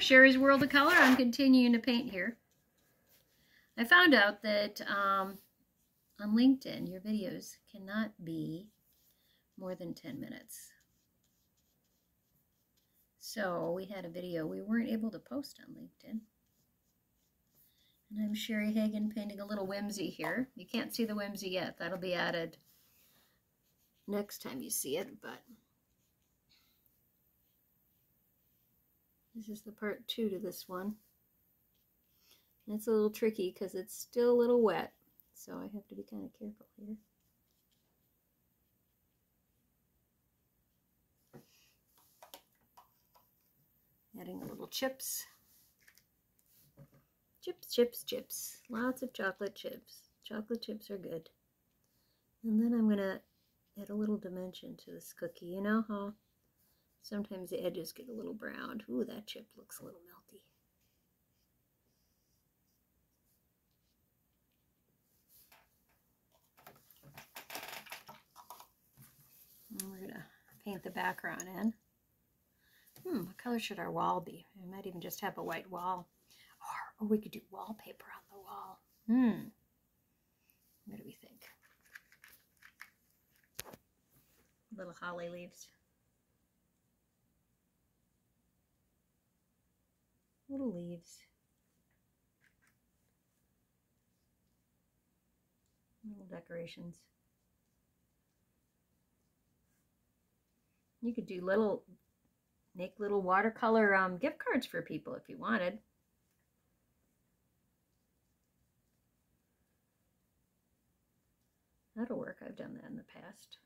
Sherry's World of Color. I'm continuing to paint here. I found out that um, on LinkedIn, your videos cannot be more than 10 minutes. So we had a video we weren't able to post on LinkedIn. And I'm Sherry Hagen painting a little whimsy here. You can't see the whimsy yet. That'll be added next time you see it, but This is the part two to this one. And it's a little tricky because it's still a little wet, so I have to be kind of careful here. Adding a little chips. Chips, chips, chips. Lots of chocolate chips. Chocolate chips are good. And then I'm going to add a little dimension to this cookie. You know how Sometimes the edges get a little browned. Ooh, that chip looks a little melty. And we're to paint the background in. Hmm, what color should our wall be? We might even just have a white wall. Or, or we could do wallpaper on the wall. Hmm. What do we think? Little holly leaves. Little leaves. Little decorations. You could do little, make little watercolor um, gift cards for people if you wanted. That'll work. I've done that in the past.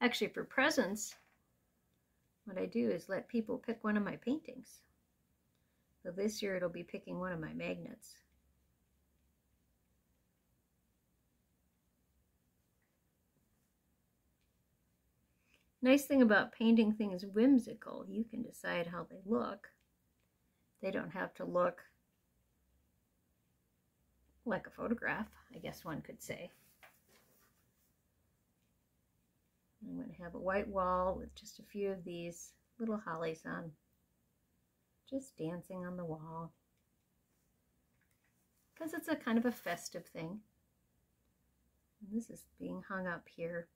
Actually, for presents, what I do is let people pick one of my paintings. So this year it'll be picking one of my magnets. Nice thing about painting things whimsical, you can decide how they look. They don't have to look like a photograph, I guess one could say. I'm going to have a white wall with just a few of these little hollies on, just dancing on the wall. Because it's a kind of a festive thing. And this is being hung up here.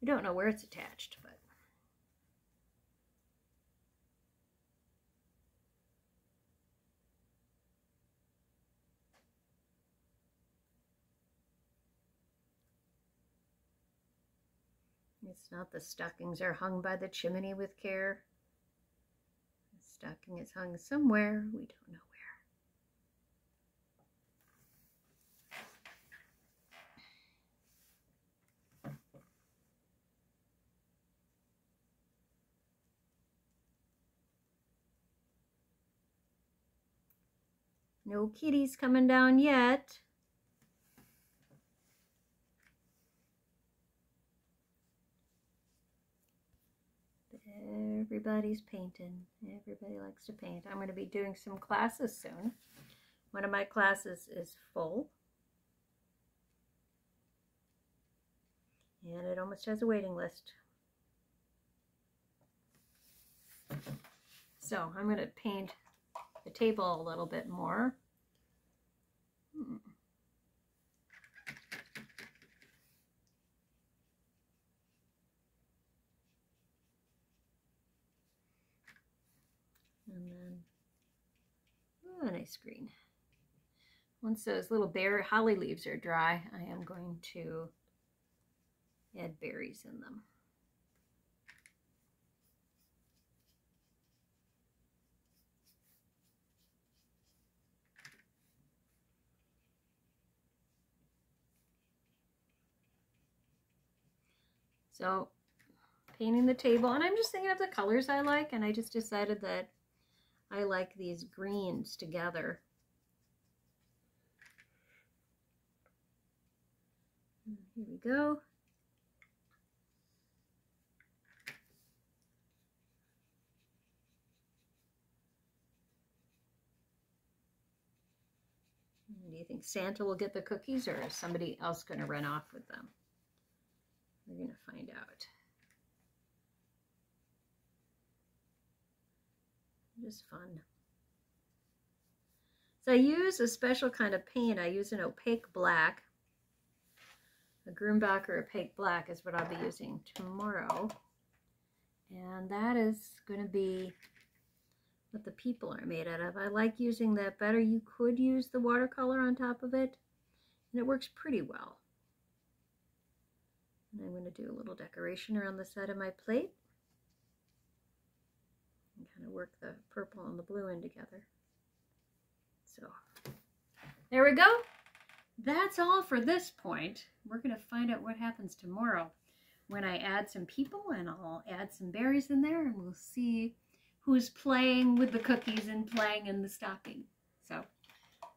We don't know where it's attached, but It's not the stockings are hung by the chimney with care. The stocking is hung somewhere, we don't know where. No kitties coming down yet. Everybody's painting. Everybody likes to paint. I'm going to be doing some classes soon. One of my classes is full. And it almost has a waiting list. So I'm going to paint the table a little bit more. Hmm. Green. Once those little berry holly leaves are dry, I am going to add berries in them. So painting the table, and I'm just thinking of the colors I like, and I just decided that I like these greens together. Here we go. Do you think Santa will get the cookies or is somebody else going to run off with them? We're going to find out. Just fun. So I use a special kind of paint. I use an opaque black. A Grumbacher opaque black is what I'll be using tomorrow. And that is going to be what the people are made out of. I like using that better. You could use the watercolor on top of it, and it works pretty well. And I'm going to do a little decoration around the side of my plate. And kind of work the purple and the blue in together. So, there we go. That's all for this point. We're going to find out what happens tomorrow when I add some people and I'll add some berries in there and we'll see who's playing with the cookies and playing in the stocking. So,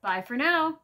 bye for now.